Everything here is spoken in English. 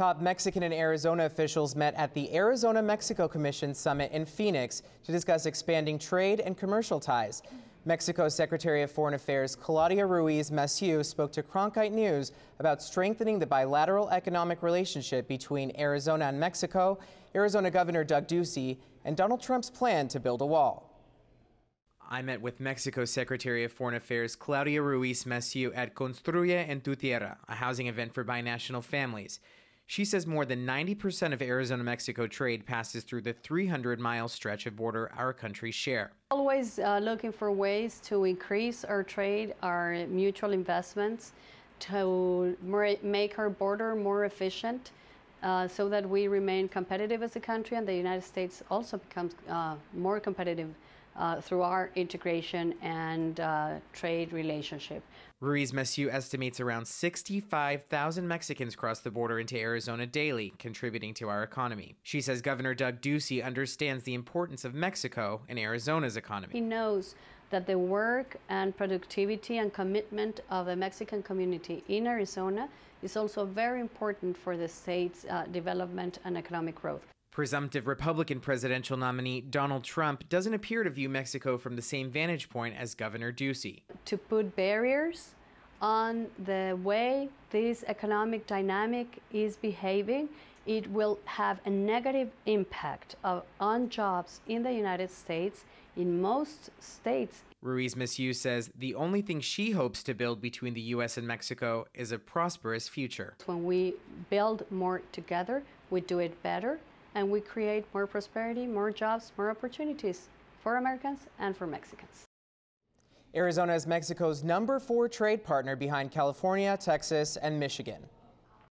Top Mexican and Arizona officials met at the Arizona Mexico Commission Summit in Phoenix to discuss expanding trade and commercial ties. Mexico's Secretary of Foreign Affairs Claudia Ruiz Massieu spoke to Cronkite News about strengthening the bilateral economic relationship between Arizona and Mexico, Arizona Governor Doug Ducey, and Donald Trump's plan to build a wall. I met with Mexico Secretary of Foreign Affairs Claudia Ruiz Massieu at Construye en tu Tierra, a housing event for binational families. She says more than 90% of Arizona Mexico trade passes through the 300 mile stretch of border our countries share. Always uh, looking for ways to increase our trade, our mutual investments, to make our border more efficient. Uh, so that we remain competitive as a country and the United States also becomes uh, more competitive uh, through our integration and uh, trade relationship. Ruiz Massieu estimates around 65,000 Mexicans cross the border into Arizona daily, contributing to our economy. She says Governor Doug Ducey understands the importance of Mexico in Arizona's economy. He knows that the work and productivity and commitment of the Mexican community in Arizona is also very important for the state's uh, development and economic growth. Presumptive Republican presidential nominee Donald Trump doesn't appear to view Mexico from the same vantage point as Governor Ducey. To put barriers on the way this economic dynamic is behaving, it will have a negative impact of, on jobs in the United States in most states. Ruiz Massieu says the only thing she hopes to build between the U.S. and Mexico is a prosperous future. When we build more together, we do it better and we create more prosperity, more jobs, more opportunities for Americans and for Mexicans. Arizona is Mexico's number four trade partner behind California, Texas, and Michigan.